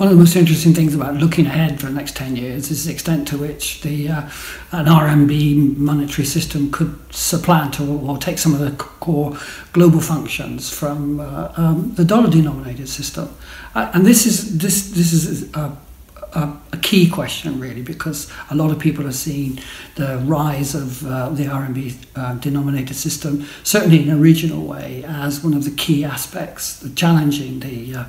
One of the most interesting things about looking ahead for the next 10 years is the extent to which the uh, an RMB monetary system could supplant or, or, take some of the core global functions from uh, um, the dollar denominated system. Uh, and this is, this, this is a, a, a, key question, really, because a lot of people are seeing the rise of uh, the RMB uh, denominated system, certainly in a regional way, as one of the key aspects challenging the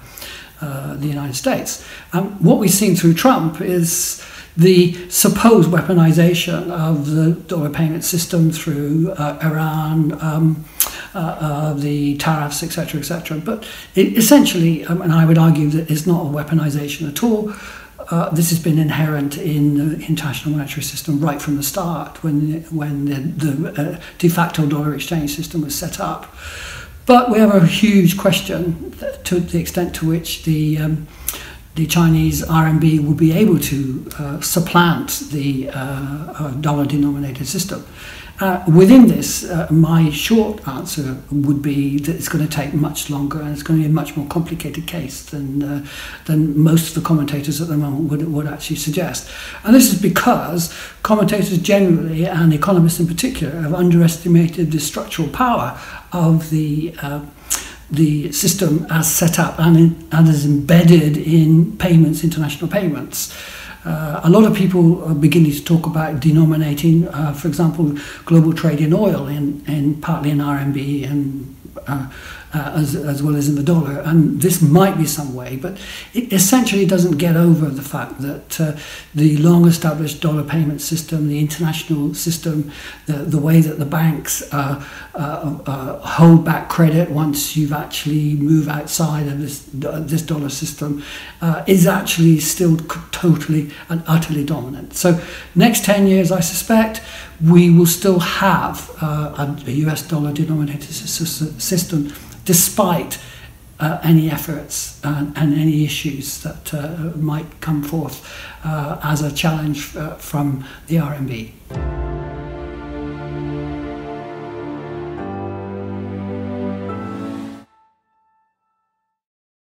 uh, the United States. Um, what we've seen through Trump is the supposed weaponization of the dollar payment system through uh, Iran, um, uh, uh, the tariffs, etc., etc. But it, essentially, um, and I would argue that it's not a weaponization at all. Uh, this has been inherent in the international monetary system right from the start, when when the, the uh, de facto dollar exchange system was set up. But we have a huge question to the extent to which the um, the Chinese RMB will be able to uh, supplant the uh, uh, dollar denominated system. Uh, within this, uh, my short answer would be that it's going to take much longer and it's going to be a much more complicated case than, uh, than most of the commentators at the moment would, would actually suggest. And this is because commentators generally, and economists in particular, have underestimated the structural power of the the system as set up and, in, and is embedded in payments, international payments. Uh, a lot of people are beginning to talk about denominating, uh, for example, global trade in oil in, in partly in RMB and uh, uh, as, as well as in the dollar. And this might be some way, but it essentially doesn't get over the fact that uh, the long established dollar payment system, the international system, the, the way that the banks uh, uh, hold back credit once you've actually moved outside of this, this dollar system is actually still totally and utterly dominant. So, next 10 years, I suspect, we will still have a US dollar denominated system despite uh, any efforts and, and, any issues that uh, might come forth uh, as a challenge uh, from the RMB.